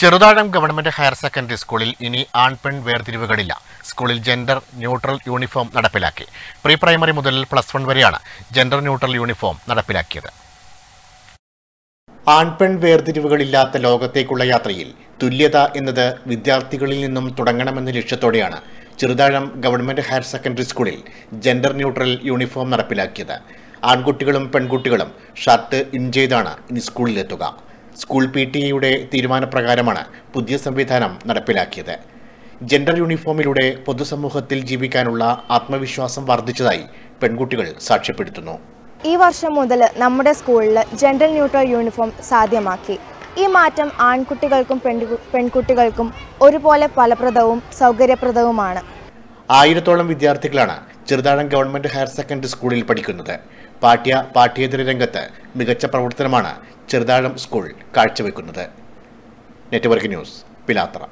Cheruthazham government higher secondary സ്കൂളിൽ ഇനി ആൺ പെൺ വേർതിരിവുകളില്ല. സ്കൂളിൽ ജെൻഡർ ന്യൂട്രൽ യൂണിഫോം നടപ്പിലാക്കി. പ്രീ പ്രൈമറി മുതൽ പ്ലസ് വൺ വരെയാണ് ജെൻഡർ ന്യൂട്രൽ യൂണിഫോം നടപ്പിലാക്കിയത്. ആൺപെൺ വേർതിരിവുകളില്ലാത്ത ലോകത്തേക്കുള്ള യാത്രയിൽ തുല്യത എന്നത് വിദ്യാർത്ഥികളിൽ നിന്നും തുടങ്ങണമെന്ന ലക്ഷ്യത്തോടെയാണ് Cheruthazham government higher secondary school gender neutral uniform നടപ്പിലാക്കിയത്. ആൺകുട്ടികളും പെൺകുട്ടികളും ഷർട്ട് ഇൻ ചെയ്താണ് ഇനി സ്കൂളിലെത്തുക. സ്കൂൾ പി ടി എയുടെ തീരുമാനപ്രകാരമാണ് പുതിയ സംവിധാനം നടപ്പിലാക്കിയത്. ജെൻഡർ യൂണിഫോമിലൂടെ പൊതുസമൂഹത്തിൽ ജീവിക്കാനുള്ള ആത്മവിശ്വാസം വർദ്ധിച്ചതായി പെൺകുട്ടികൾ സാക്ഷ്യപ്പെടുത്തുന്നു. ഈ വർഷം മുതൽ നമ്മുടെ സ്കൂളിൽ ജെൻഡർ ന്യൂട്രൽ യൂണിഫോം സാധ്യമാക്കി. ഈ മാറ്റം ആൺകുട്ടികൾക്കും പെൺകു- പെൺകുട്ടികൾക്കും ഒരുപോലെ ഫലപ്രദവും സൗകര്യപ്രദവുമാണ്. ആയിരത്തോളം വിദ്യാർത്ഥികളാണ് ചെറുതാഴം ഗവൺമെന്റ് ഹയർ സെക്കൻഡറി സ്കൂളിൽ പഠിക്കുന്നത്. പാഠ്യ പാഠ്യേതര രംഗത്ത് മികച്ച പ്രവർത്തനമാണ് Cheruthazham school കാഴ്ചവെക്കുന്നത്. Network news Pilathara